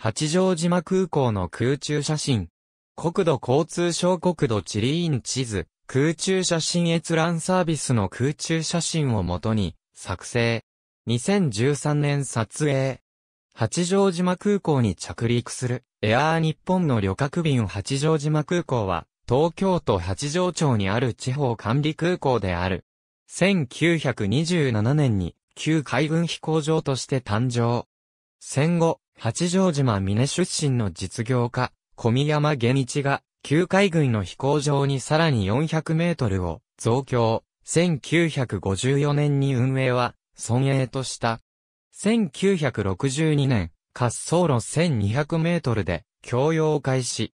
八丈島空港の空中写真。国土交通省国土地理院地図、空中写真閲覧サービスの空中写真をもとに、作成。2013年撮影。八丈島空港に着陸する、エアー日本の旅客便八丈島空港は、東京都八丈町にある地方管理空港である。1927年に、旧海軍飛行場として誕生。戦後、八丈島峰出身の実業家、小宮山源一が、旧海軍の飛行場にさらに400メートルを増強。1954年に運営は、村営とした。1962年、滑走路1200メートルで、供用開始。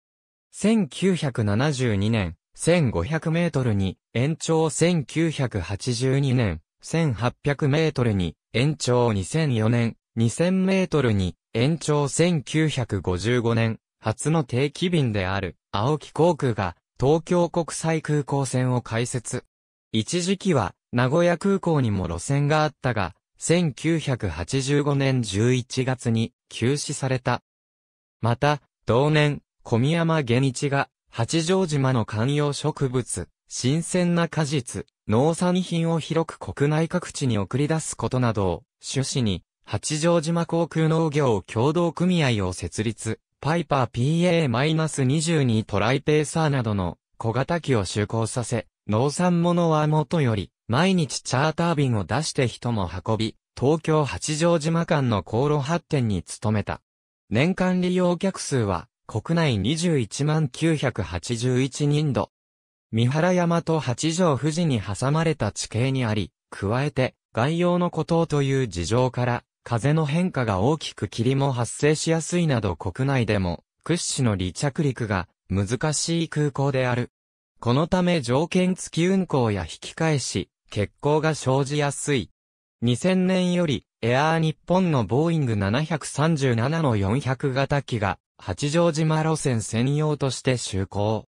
1972年、1500メートルに、延長1982年、1800メートルに、延長2004年、2000メートルに、延長1955年、初の定期便である、青木航空が、東京国際空港線を開設。一時期は、名古屋空港にも路線があったが、1985年11月に休止された。また、同年、小宮山源一が、八丈島の観葉植物、新鮮な果実、農産品を広く国内各地に送り出すことなどを、趣旨に、八丈島航空農業協同組合を設立、パイパー PA-22 トライペーサーなどの小型機を就航させ、農産物はもとより、毎日チャーター便を出して人も運び、東京八丈島間の航路発展に努めた。年間利用客数は国内21万981人度。三原山と八丈富士に挟まれた地形にあり、加えて外洋の孤島という事情から、風の変化が大きく霧も発生しやすいなど国内でも屈指の離着陸が難しい空港である。このため条件付き運航や引き返し、欠航が生じやすい。2000年より、エアー日本のボーイング737の400型機が、八丈島路線専用として就航。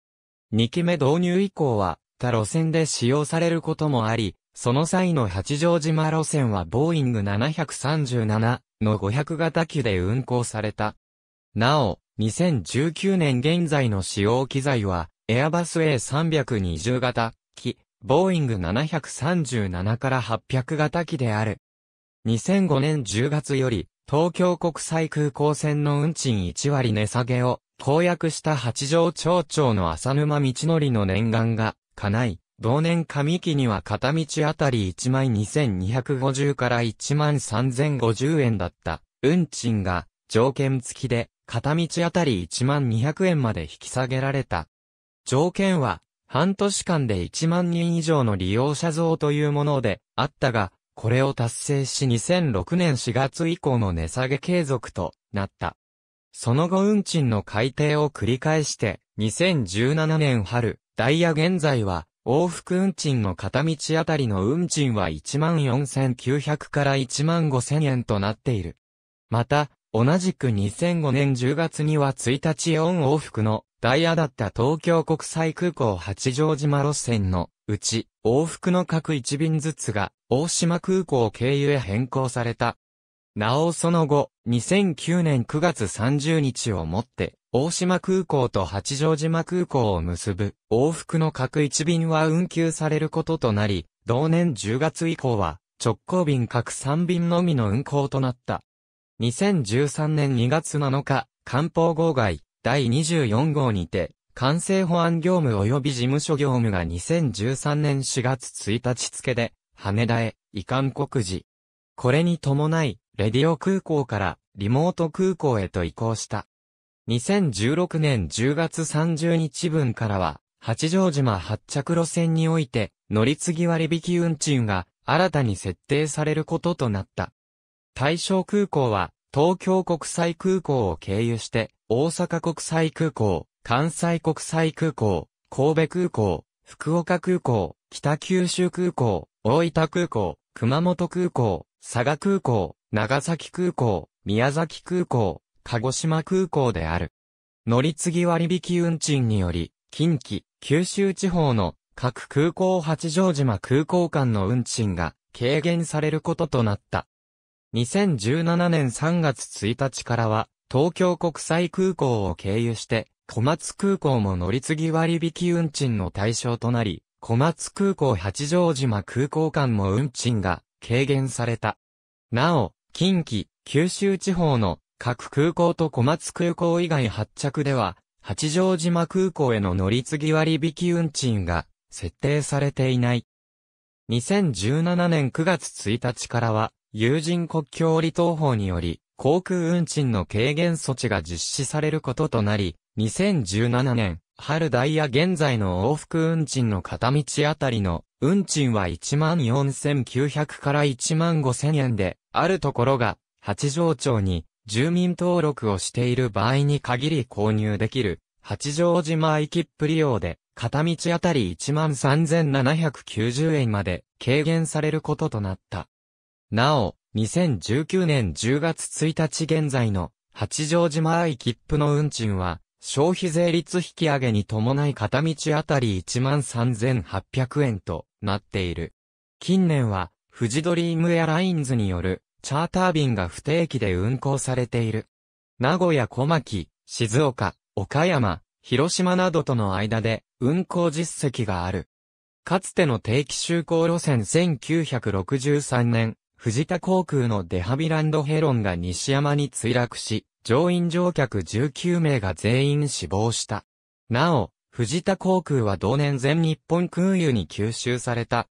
2機目導入以降は、他路線で使用されることもあり、その際の八丈島路線はボーイング737の500型機で運行された。なお、2019年現在の使用機材は、エアバス A320 型機、ボーイング737から800型機である。2005年10月より、東京国際空港線の運賃1割値下げを公約した八条町長の浅沼道則の念願が叶い、同年上期には片道あたり12,250から13,050円だった運賃が条件付きで片道あたり1200円まで引き下げられた。条件は半年間で1万人以上の利用者増というものであったが、これを達成し2006年4月以降の値下げ継続となった。その後運賃の改定を繰り返して、2017年春、ダイヤ現在は、往復運賃の片道あたりの運賃は14,900から15,000円となっている。また、同じく2005年10月には1日4往復のダイヤだった東京国際空港八丈島路線のうち、往復の各1便ずつが、大島空港経由へ変更された。なおその後、2009年9月30日をもって、大島空港と八丈島空港を結ぶ往復の各1便は運休されることとなり、同年10月以降は直行便各3便のみの運行となった。2013年2月7日、官報号外、第24号にて、管制保安業務及び事務所業務が2013年4月1日付で、羽田へ、移管告示。これに伴い、レディオ空港からリモート空港へと移行した。2016年10月30日分からは、八丈島発着路線において、乗り継ぎ割引運賃が新たに設定されることとなった。対象空港は、東京国際空港を経由して、大阪国際空港、関西国際空港、神戸空港、福岡空港、北九州空港、大分空港、熊本空港、佐賀空港、長崎空港、宮崎空港、鹿児島空港である。乗り継ぎ割引運賃により、近畿、九州地方の各空港八丈島空港間の運賃が軽減されることとなった。2017年3月1日からは、東京国際空港を経由して、小松空港も乗り継ぎ割引運賃の対象となり、小松空港八丈島空港間も運賃が軽減された。なお、近畿、九州地方の各空港と小松空港以外発着では、八丈島空港への乗り継ぎ割引運賃が設定されていない。2017年9月1日からは、友人国境離島法により、航空運賃の軽減措置が実施されることとなり、2017年、春ダイヤ現在の往復運賃の片道あたりの運賃は14,900から15,000円で、あるところが、八丈町に住民登録をしている場合に限り購入できる、八丈島行きっぷり用で、片道あたり13,790円まで軽減されることとなった。なお、2019年10月1日現在の八丈島愛切符の運賃は、消費税率引上げに伴い片道あたり13,800円となっている。近年は、フジドリームエアラインズによるチャーター便が不定期で運航されている。名古屋小牧、静岡、岡山、広島などとの間で運航実績がある。かつての定期就航路線1963年、藤田航空のデハビランドヘロンが西山に墜落し、乗員乗客19名が全員死亡した。なお、藤田航空は同年全日本空輸に吸収された。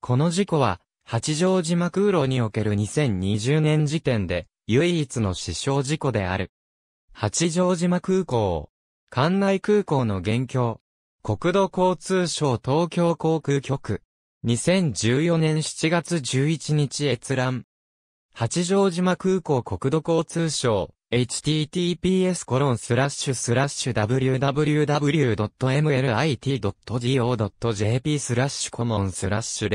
この事故は、八丈島空路における2020年時点で、唯一の死傷事故である。八丈島空港。関内空港の現況。国土交通省東京航空局。2014年7月11日閲覧。八丈島空港国土交通省。https://www.mlit.go.jp スラッシュコモンスラッシュ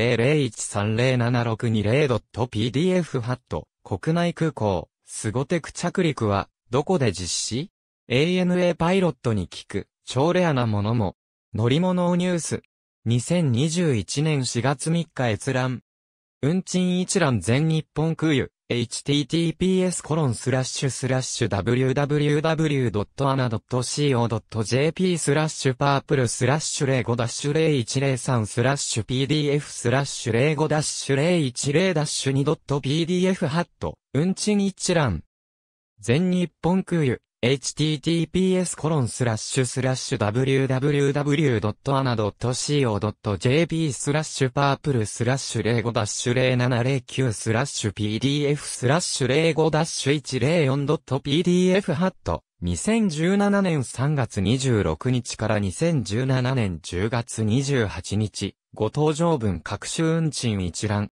001307620.pdf ハット。国内空港スゴテク着陸はどこで実施 ?ANA パイロットに聞く。超レアなものも。乗り物をニュース。2021年4月3日閲覧。運賃一覧全日本空輸。Https コロンスラッシュスラッシュ www.ana.co.jp スラッシュパープルスラッシュ05ダッシュ0103スラッシュ pdf スラッシュ05ダッシュ010ダッシュ 2.pdf ハット運賃一覧。全日本空輸。Https コロンスラッシュスラッシュ www.ana.co.jp スラッシュパープルスラッシュ05ダッシュ0709スラッシュ pdf スラッシュ05ダッシュ 104.pdf ハット2017年3月26日から2017年10月28日、ご搭乗分各種運賃一覧。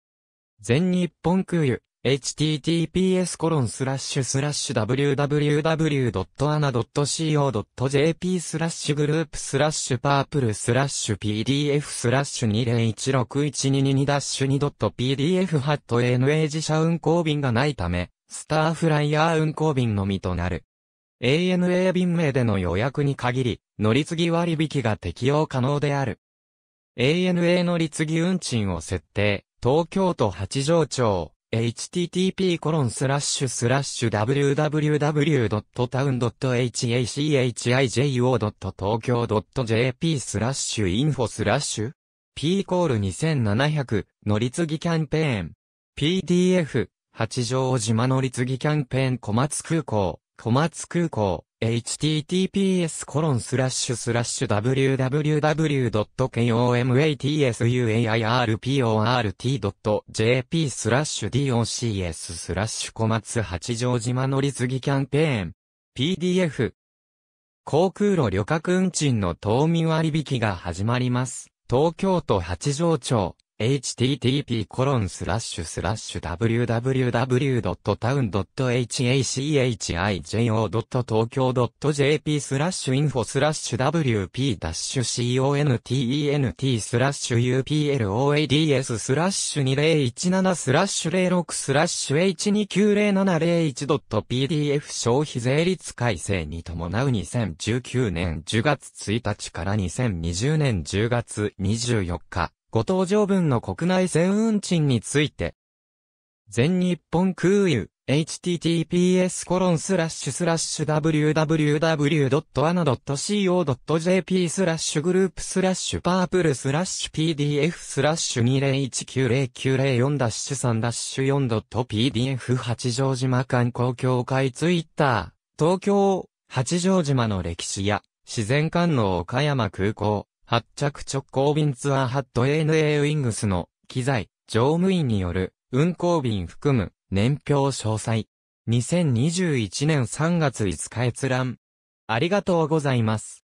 全日本空輸、https コロンスラッシュスラッシュ www.ana.co.jp スラッシュグループスラッシュパープルスラッシュ pdf スラッシュ 201612122-2.pdf ハット ana 自社運航便がないため、スターフライヤー運航便のみとなる。ANA 便名での予約に限り、乗り継ぎ割引が適用可能である。ANA 乗り継ぎ運賃を設定、東京都八丈町。http://www.town.hachijo.tokyo.jp スラッシュインフォスラッシュ。p コール2700乗り継ぎキャンペーン。PDF 八丈島乗り継ぎキャンペーン。小松空港小松空港 https コロンスラッシュスラッシュ www.komatsuairport.jp スラッシュ docs スラッシュ小松八丈島乗り継ぎキャンペーン。PDF 航空路旅客運賃の島民割引が始まります。東京都八丈町。http://www.town.hachijo.tokyo.jp スラッシュ info スラッシュ wp-content スラッシュ uploads スラッシュ2017スラッシュ06スラッシュ h290701.pdf 消費税率改正に伴う2019年10月1日から2020年10月24日ご搭乗分の国内線運賃について、全日本空輸 https コロンスラッシュスラッシュ www.ana.co.jp スラッシュグループスラッシュパープルスラッシュ pdf スラッシュ20190904ダッシュ3ダッシュ 4.pdf 八丈島観光協会ツイッター東京八丈島の歴史や自然観の岡山空港発着直行便ツアーハット ANA ウィングスの機材乗務員による運航便含む年表詳細。2021年3月5日閲覧。ありがとうございます。